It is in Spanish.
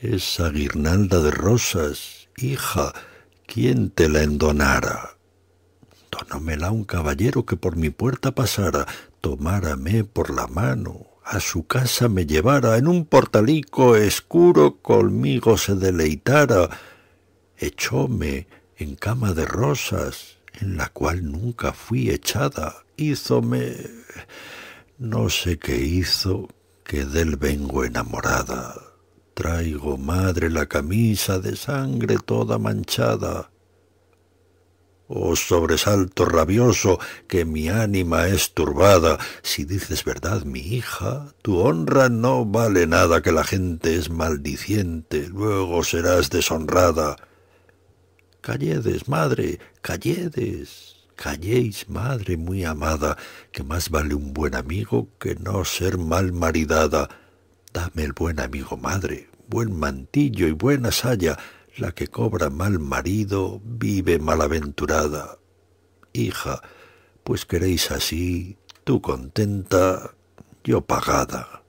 esa guirnalda de rosas, hija, ¿quién te la endonara? Donómela un caballero que por mi puerta pasara, tomárame por la mano, a su casa me llevara, en un portalico escuro conmigo se deleitara, echóme en cama de rosas, en la cual nunca fui echada, hízome, no sé qué hizo, que del vengo enamorada. Traigo, madre, la camisa de sangre toda manchada. Oh sobresalto rabioso, que mi ánima es turbada. Si dices verdad, mi hija, tu honra no vale nada, que la gente es maldiciente, luego serás deshonrada. Calledes, madre, calledes, calléis, madre muy amada, que más vale un buen amigo que no ser mal maridada. Dame el buen amigo, madre, buen mantillo y buena saya, la que cobra mal marido vive malaventurada. Hija, pues queréis así, tú contenta, yo pagada.